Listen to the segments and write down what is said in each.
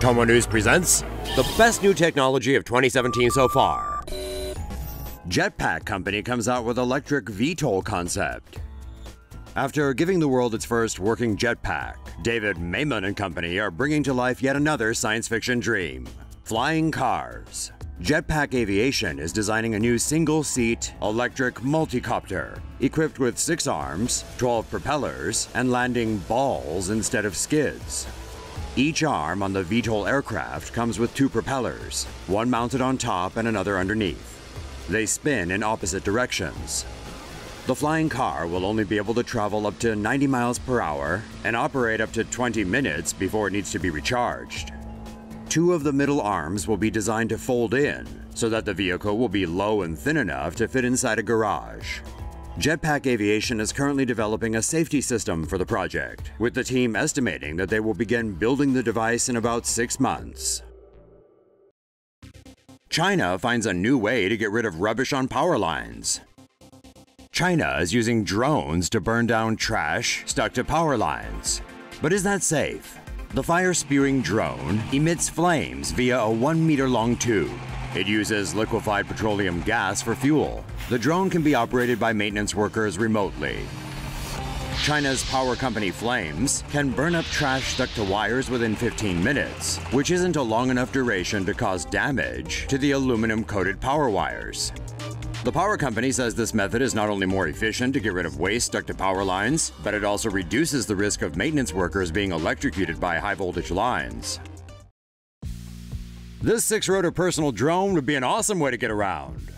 Tomo News presents the best new technology of 2017 so far. Jetpack Company comes out with electric VTOL concept. After giving the world its first working jetpack, David Mayman and company are bringing to life yet another science fiction dream flying cars. Jetpack Aviation is designing a new single seat electric multicopter equipped with six arms, 12 propellers, and landing balls instead of skids. Each arm on the VTOL aircraft comes with two propellers, one mounted on top and another underneath. They spin in opposite directions. The flying car will only be able to travel up to 90 miles per hour and operate up to 20 minutes before it needs to be recharged. Two of the middle arms will be designed to fold in so that the vehicle will be low and thin enough to fit inside a garage. Jetpack Aviation is currently developing a safety system for the project, with the team estimating that they will begin building the device in about six months. China finds a new way to get rid of rubbish on power lines. China is using drones to burn down trash stuck to power lines. But is that safe? The fire spewing drone emits flames via a one meter long tube. It uses liquefied petroleum gas for fuel. The drone can be operated by maintenance workers remotely. China's power company Flames can burn up trash stuck to wires within 15 minutes, which isn't a long enough duration to cause damage to the aluminum coated power wires. The power company says this method is not only more efficient to get rid of waste stuck to power lines, but it also reduces the risk of maintenance workers being electrocuted by high voltage lines. This six rotor personal drone would be an awesome way to get around.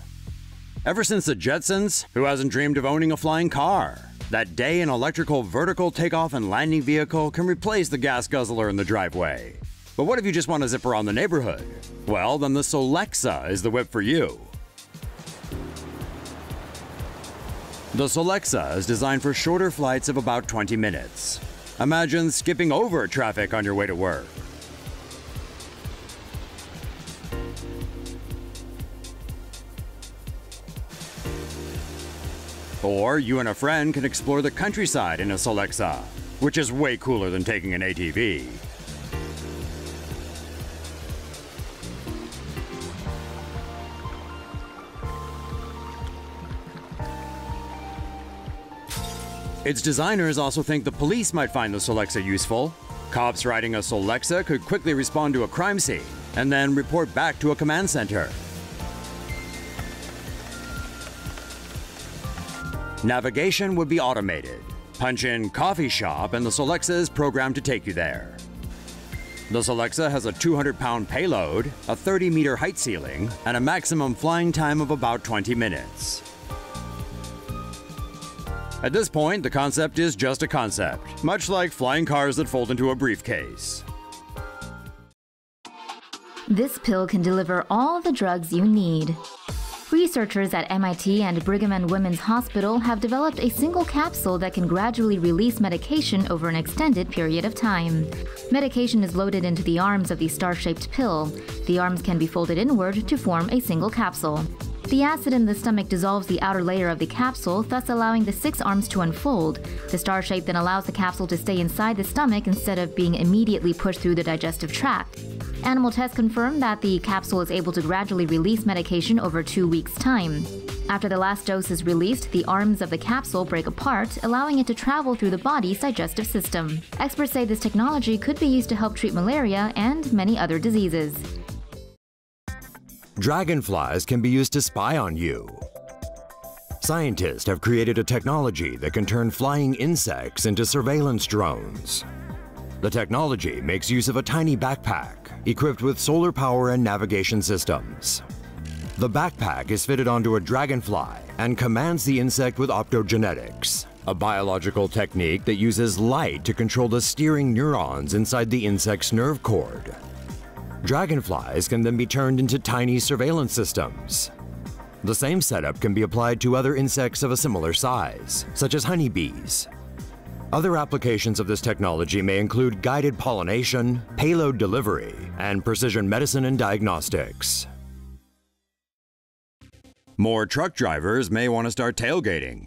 Ever since the Jetsons, who hasn't dreamed of owning a flying car? That day, an electrical vertical takeoff and landing vehicle can replace the gas guzzler in the driveway. But what if you just want to zip around the neighborhood? Well, then the Solexa is the whip for you. The Solexa is designed for shorter flights of about 20 minutes. Imagine skipping over traffic on your way to work. Or you and a friend can explore the countryside in a Solexa, which is way cooler than taking an ATV. Its designers also think the police might find the Solexa useful. Cops riding a Solexa could quickly respond to a crime scene and then report back to a command center. Navigation would be automated. Punch in coffee shop and the Solexa is programmed to take you there. The Solexa has a 200 pound payload, a 30 meter height ceiling, and a maximum flying time of about 20 minutes. At this point, the concept is just a concept, much like flying cars that fold into a briefcase. This pill can deliver all the drugs you need. Researchers at MIT and Brigham and Women's Hospital have developed a single capsule that can gradually release medication over an extended period of time. Medication is loaded into the arms of the star shaped pill. The arms can be folded inward to form a single capsule. The acid in the stomach dissolves the outer layer of the capsule, thus allowing the six arms to unfold. The star shape then allows the capsule to stay inside the stomach instead of being immediately pushed through the digestive tract. Animal tests confirm that the capsule is able to gradually release medication over two weeks' time. After the last dose is released, the arms of the capsule break apart, allowing it to travel through the body's digestive system. Experts say this technology could be used to help treat malaria and many other diseases. Dragonflies can be used to spy on you. Scientists have created a technology that can turn flying insects into surveillance drones. The technology makes use of a tiny backpack equipped with solar power and navigation systems. The backpack is fitted onto a dragonfly and commands the insect with optogenetics, a biological technique that uses light to control the steering neurons inside the insect's nerve cord. Dragonflies can then be turned into tiny surveillance systems. The same setup can be applied to other insects of a similar size, such as honeybees, other applications of this technology may include guided pollination, payload delivery, and precision medicine and diagnostics. More truck drivers may want to start tailgating.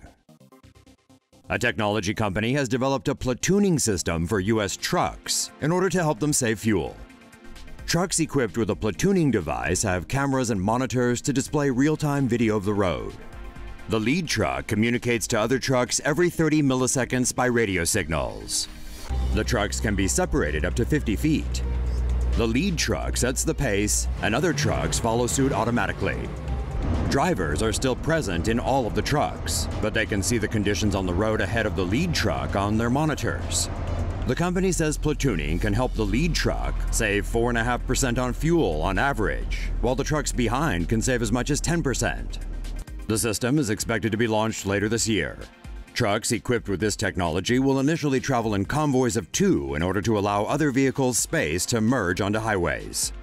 A technology company has developed a platooning system for U.S. trucks in order to help them save fuel. Trucks equipped with a platooning device have cameras and monitors to display real-time video of the road. The lead truck communicates to other trucks every 30 milliseconds by radio signals. The trucks can be separated up to 50 feet. The lead truck sets the pace, and other trucks follow suit automatically. Drivers are still present in all of the trucks, but they can see the conditions on the road ahead of the lead truck on their monitors. The company says platooning can help the lead truck save 4.5% on fuel on average, while the trucks behind can save as much as 10%. The system is expected to be launched later this year. Trucks equipped with this technology will initially travel in convoys of two in order to allow other vehicles space to merge onto highways.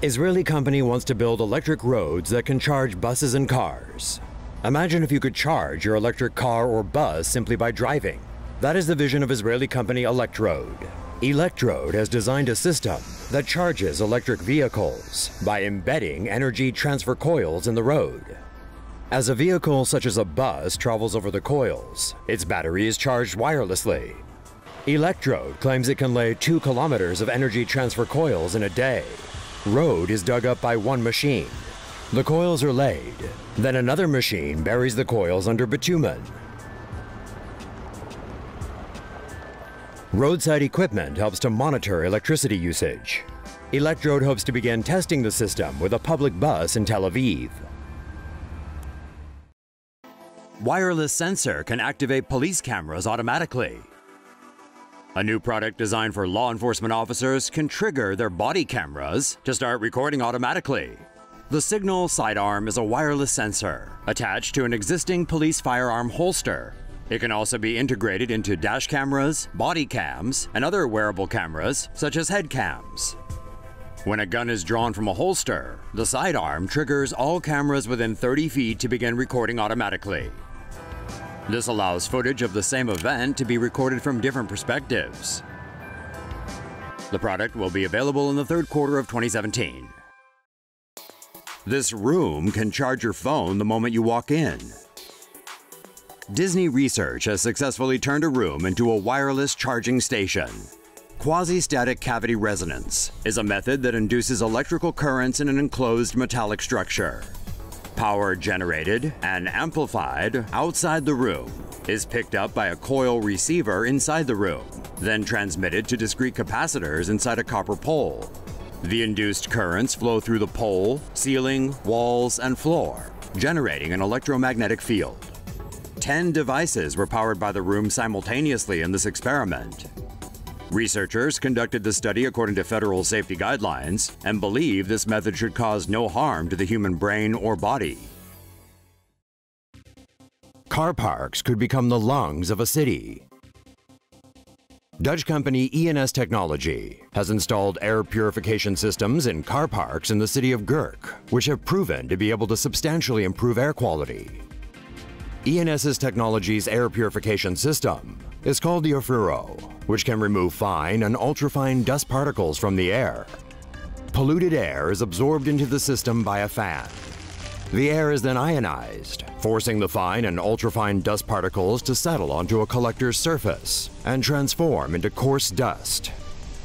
Israeli company wants to build electric roads that can charge buses and cars. Imagine if you could charge your electric car or bus simply by driving. That is the vision of Israeli company ElectRoad. ElectRoad has designed a system that charges electric vehicles by embedding energy transfer coils in the road. As a vehicle such as a bus travels over the coils, its battery is charged wirelessly. ElectRoad claims it can lay 2 kilometers of energy transfer coils in a day. Road is dug up by one machine. The coils are laid. Then another machine buries the coils under bitumen. Roadside equipment helps to monitor electricity usage. ElectRoad hopes to begin testing the system with a public bus in Tel Aviv. Wireless sensor can activate police cameras automatically. A new product designed for law enforcement officers can trigger their body cameras to start recording automatically. The Signal sidearm is a wireless sensor attached to an existing police firearm holster it can also be integrated into dash cameras, body cams, and other wearable cameras, such as head cams. When a gun is drawn from a holster, the sidearm triggers all cameras within 30 feet to begin recording automatically. This allows footage of the same event to be recorded from different perspectives. The product will be available in the third quarter of 2017. This room can charge your phone the moment you walk in, Disney Research has successfully turned a room into a wireless charging station. Quasi-static cavity resonance is a method that induces electrical currents in an enclosed metallic structure. Power generated and amplified outside the room is picked up by a coil receiver inside the room, then transmitted to discrete capacitors inside a copper pole. The induced currents flow through the pole, ceiling, walls, and floor, generating an electromagnetic field. 10 devices were powered by the room simultaneously in this experiment. Researchers conducted the study according to federal safety guidelines and believe this method should cause no harm to the human brain or body. Car parks could become the lungs of a city. Dutch company ENS Technology has installed air purification systems in car parks in the city of Gurk, which have proven to be able to substantially improve air quality. ENS's technology's air purification system is called the Ofuro, which can remove fine and ultrafine dust particles from the air. Polluted air is absorbed into the system by a fan. The air is then ionized, forcing the fine and ultrafine dust particles to settle onto a collector's surface and transform into coarse dust,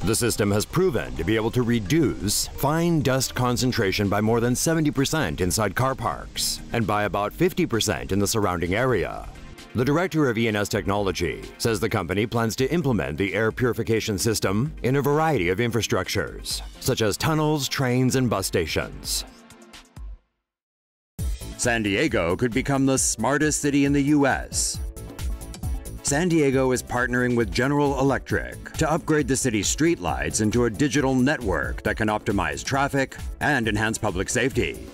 the system has proven to be able to reduce fine dust concentration by more than 70% inside car parks and by about 50% in the surrounding area. The director of ENS Technology says the company plans to implement the air purification system in a variety of infrastructures, such as tunnels, trains, and bus stations. San Diego could become the smartest city in the U.S. San Diego is partnering with General Electric to upgrade the city's streetlights into a digital network that can optimize traffic and enhance public safety.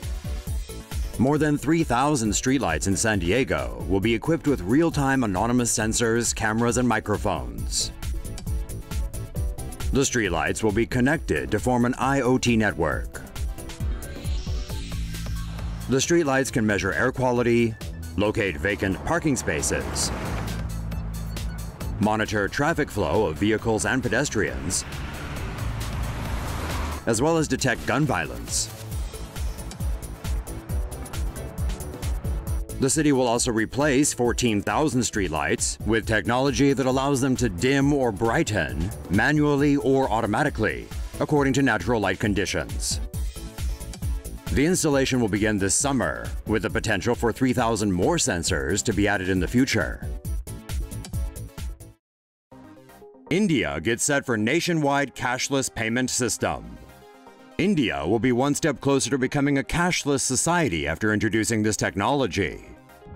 More than 3,000 streetlights in San Diego will be equipped with real-time anonymous sensors, cameras, and microphones. The streetlights will be connected to form an IoT network. The streetlights can measure air quality, locate vacant parking spaces, monitor traffic flow of vehicles and pedestrians, as well as detect gun violence. The city will also replace 14,000 streetlights with technology that allows them to dim or brighten manually or automatically, according to natural light conditions. The installation will begin this summer, with the potential for 3,000 more sensors to be added in the future. India gets set for nationwide cashless payment system. India will be one step closer to becoming a cashless society after introducing this technology.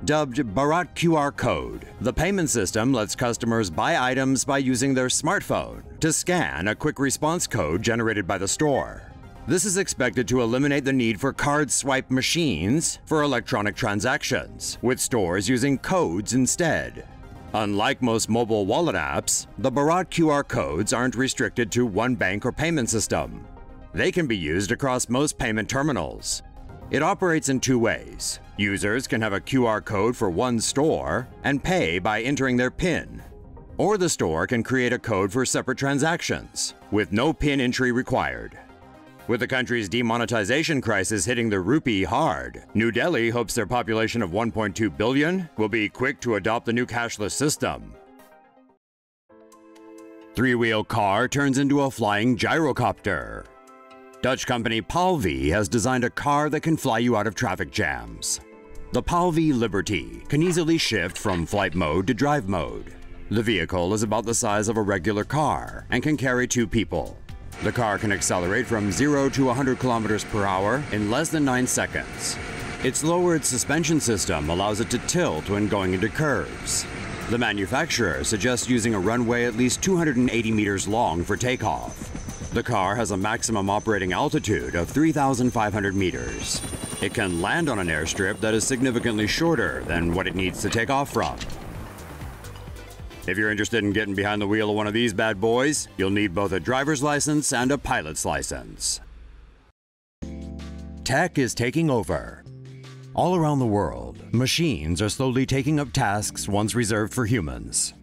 Dubbed Bharat QR Code, the payment system lets customers buy items by using their smartphone to scan a quick response code generated by the store. This is expected to eliminate the need for card swipe machines for electronic transactions, with stores using codes instead. Unlike most mobile wallet apps, the Bharat QR codes aren't restricted to one bank or payment system. They can be used across most payment terminals. It operates in two ways. Users can have a QR code for one store and pay by entering their PIN. Or the store can create a code for separate transactions, with no PIN entry required. With the country's demonetization crisis hitting the rupee hard, New Delhi hopes their population of 1.2 billion will be quick to adopt the new cashless system. Three-wheel car turns into a flying gyrocopter. Dutch company PAL-V has designed a car that can fly you out of traffic jams. The PAL-V Liberty can easily shift from flight mode to drive mode. The vehicle is about the size of a regular car and can carry two people. The car can accelerate from 0 to 100 kilometers per hour in less than 9 seconds. Its lowered suspension system allows it to tilt when going into curves. The manufacturer suggests using a runway at least 280 meters long for takeoff. The car has a maximum operating altitude of 3,500 meters. It can land on an airstrip that is significantly shorter than what it needs to take off from. If you're interested in getting behind the wheel of one of these bad boys, you'll need both a driver's license and a pilot's license. Tech is taking over. All around the world, machines are slowly taking up tasks once reserved for humans.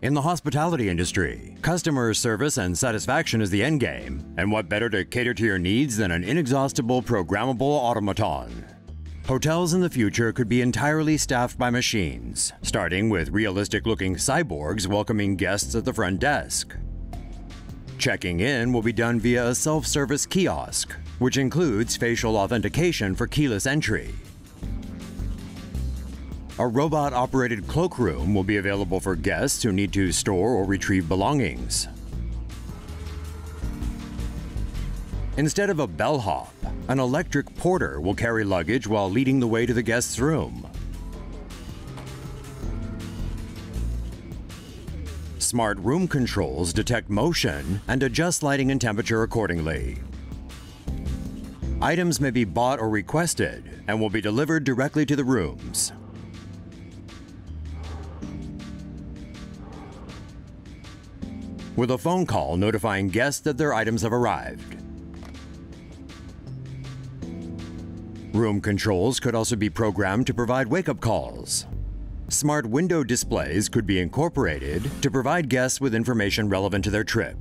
In the hospitality industry, customer service and satisfaction is the endgame, and what better to cater to your needs than an inexhaustible programmable automaton? Hotels in the future could be entirely staffed by machines, starting with realistic-looking cyborgs welcoming guests at the front desk. Checking in will be done via a self-service kiosk, which includes facial authentication for keyless entry. A robot-operated cloakroom will be available for guests who need to store or retrieve belongings. Instead of a bellhop, an electric porter will carry luggage while leading the way to the guest's room. Smart room controls detect motion and adjust lighting and temperature accordingly. Items may be bought or requested and will be delivered directly to the rooms. with a phone call notifying guests that their items have arrived. Room controls could also be programmed to provide wake-up calls. Smart window displays could be incorporated to provide guests with information relevant to their trip.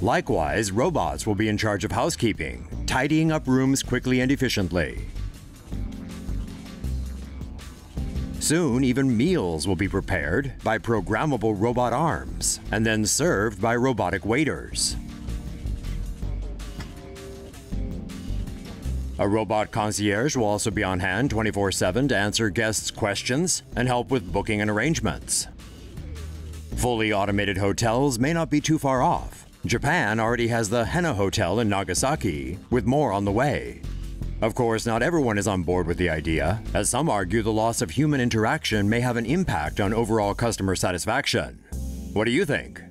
Likewise, robots will be in charge of housekeeping, tidying up rooms quickly and efficiently. Soon, even meals will be prepared by programmable robot arms and then served by robotic waiters. A robot concierge will also be on hand 24-7 to answer guests' questions and help with booking and arrangements. Fully automated hotels may not be too far off. Japan already has the Henn na Hotel in Nagasaki, with more on the way. Of course, not everyone is on board with the idea, as some argue the loss of human interaction may have an impact on overall customer satisfaction. What do you think?